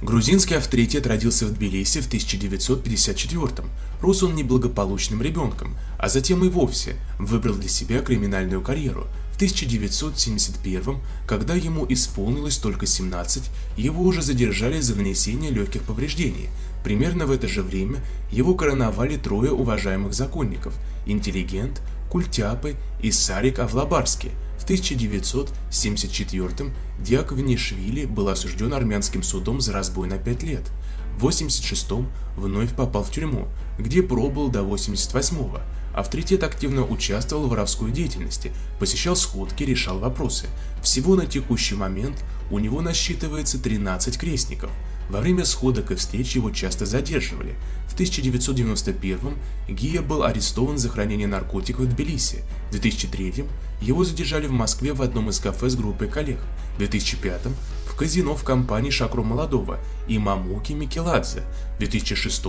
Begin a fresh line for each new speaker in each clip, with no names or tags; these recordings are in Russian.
Грузинский авторитет родился в Тбилиси в 1954 Рос он неблагополучным ребенком, а затем и вовсе выбрал для себя криминальную карьеру. В 1971 когда ему исполнилось только 17, его уже задержали за нанесение легких повреждений. Примерно в это же время его короновали трое уважаемых законников – интеллигент, Культяпы и Сарик Авлабарский – 1974 Диак Венишвили был осужден армянским судом за разбой на 5 лет. В 86-м вновь попал в тюрьму, где пробыл до 88-го. Авторитет активно участвовал в воровской деятельности, посещал сходки, решал вопросы. Всего на текущий момент у него насчитывается 13 крестников – во время сходок и встреч его часто задерживали. В 1991 Гия был арестован за хранение наркотиков в Тбилиси. В 2003 его задержали в Москве в одном из кафе с группой коллег. В 2005 в казино в компании Шакру Молодого и Мамуки Микеладзе. В 2006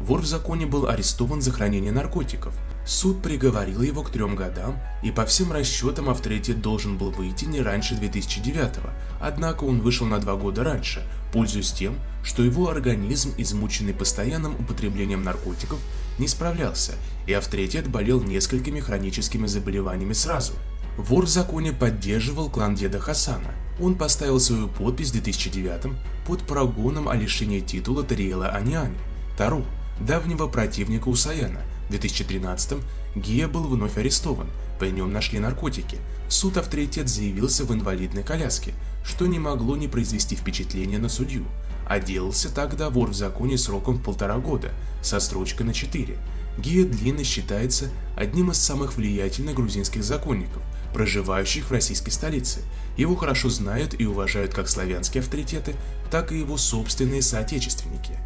вор в законе был арестован за хранение наркотиков. Суд приговорил его к трем годам, и по всем расчетам авторитет должен был выйти не раньше 2009 однако он вышел на два года раньше, пользуясь тем, что его организм, измученный постоянным употреблением наркотиков, не справлялся, и авторитет болел несколькими хроническими заболеваниями сразу. Вор в законе поддерживал клан деда Хасана. Он поставил свою подпись в 2009 под прогоном о лишении титула Тариэла Аниани, Тару, давнего противника Усаяна – в 2013 Гия был вновь арестован, при нем нашли наркотики. Суд авторитет заявился в инвалидной коляске, что не могло не произвести впечатления на судью. Отделался тогда вор в законе сроком в полтора года, со строчкой на 4. Гия длинно считается одним из самых влиятельных грузинских законников, проживающих в российской столице. Его хорошо знают и уважают как славянские авторитеты, так и его собственные соотечественники.